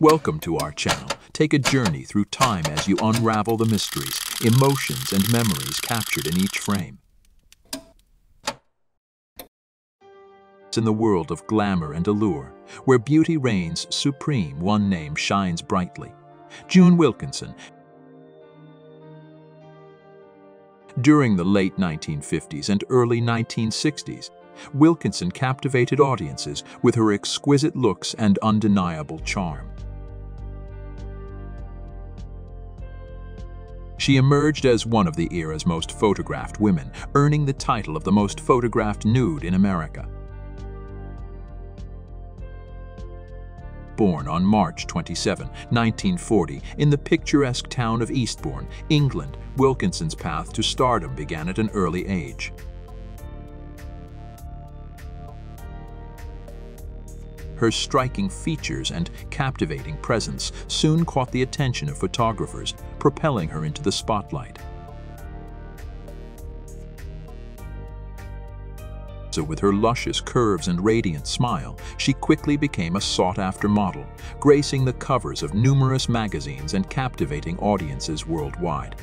Welcome to our channel. Take a journey through time as you unravel the mysteries, emotions, and memories captured in each frame. It's in the world of glamour and allure, where beauty reigns supreme, one name shines brightly. June Wilkinson. During the late 1950s and early 1960s, Wilkinson captivated audiences with her exquisite looks and undeniable charm. She emerged as one of the era's most photographed women, earning the title of the most photographed nude in America. born on March 27, 1940, in the picturesque town of Eastbourne, England, Wilkinson's path to stardom began at an early age. Her striking features and captivating presence soon caught the attention of photographers, propelling her into the spotlight. So with her luscious curves and radiant smile, she quickly became a sought-after model, gracing the covers of numerous magazines and captivating audiences worldwide.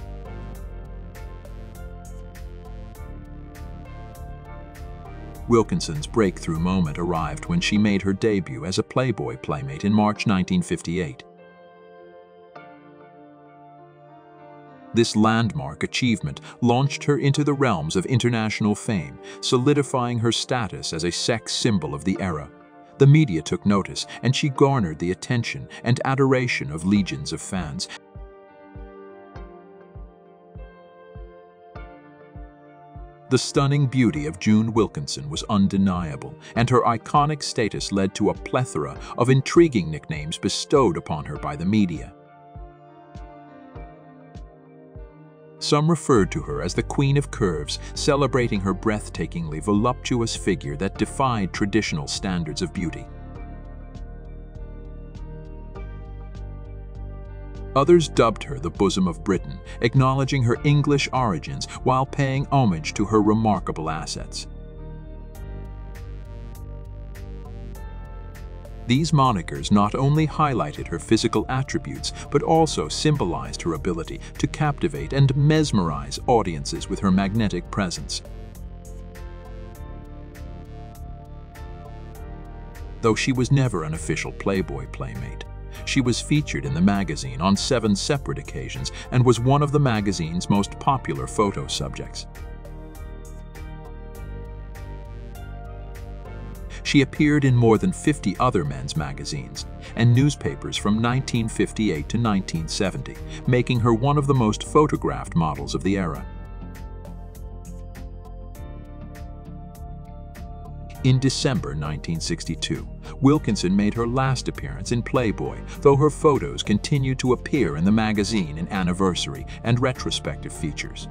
Wilkinson's breakthrough moment arrived when she made her debut as a Playboy playmate in March 1958. This landmark achievement launched her into the realms of international fame, solidifying her status as a sex symbol of the era. The media took notice, and she garnered the attention and adoration of legions of fans. The stunning beauty of June Wilkinson was undeniable, and her iconic status led to a plethora of intriguing nicknames bestowed upon her by the media. Some referred to her as the Queen of Curves, celebrating her breathtakingly voluptuous figure that defied traditional standards of beauty. Others dubbed her the bosom of Britain, acknowledging her English origins while paying homage to her remarkable assets. These monikers not only highlighted her physical attributes, but also symbolized her ability to captivate and mesmerize audiences with her magnetic presence. Though she was never an official Playboy playmate, she was featured in the magazine on seven separate occasions and was one of the magazine's most popular photo subjects. She appeared in more than 50 other men's magazines and newspapers from 1958 to 1970, making her one of the most photographed models of the era. In December 1962, Wilkinson made her last appearance in Playboy, though her photos continued to appear in the magazine in anniversary and retrospective features.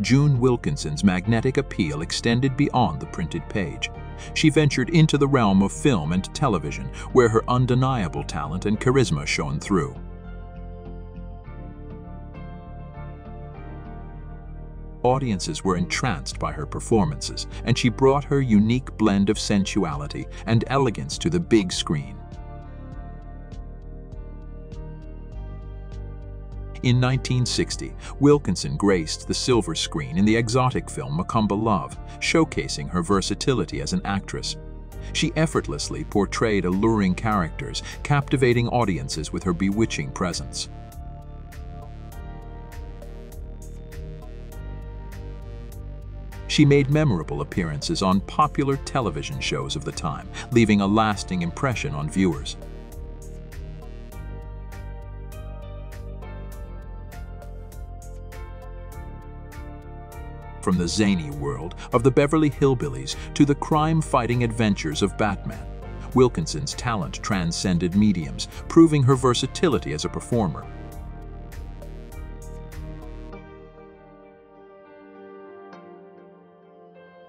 June Wilkinson's magnetic appeal extended beyond the printed page. She ventured into the realm of film and television, where her undeniable talent and charisma shone through. Audiences were entranced by her performances, and she brought her unique blend of sensuality and elegance to the big screen. In 1960, Wilkinson graced the silver screen in the exotic film Macumba Love, showcasing her versatility as an actress. She effortlessly portrayed alluring characters, captivating audiences with her bewitching presence. She made memorable appearances on popular television shows of the time, leaving a lasting impression on viewers. from the zany world of the Beverly Hillbillies to the crime-fighting adventures of Batman. Wilkinson's talent transcended mediums, proving her versatility as a performer.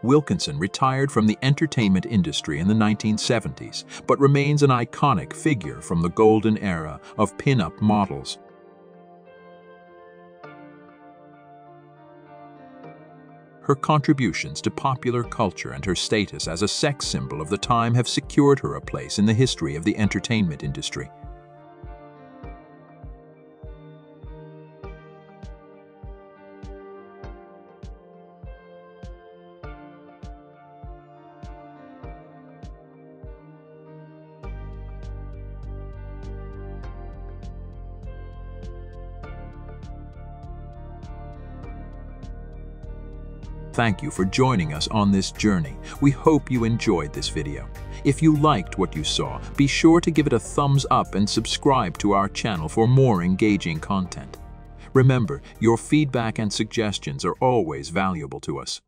Wilkinson retired from the entertainment industry in the 1970s, but remains an iconic figure from the golden era of pin-up models. her contributions to popular culture and her status as a sex symbol of the time have secured her a place in the history of the entertainment industry. Thank you for joining us on this journey. We hope you enjoyed this video. If you liked what you saw, be sure to give it a thumbs up and subscribe to our channel for more engaging content. Remember, your feedback and suggestions are always valuable to us.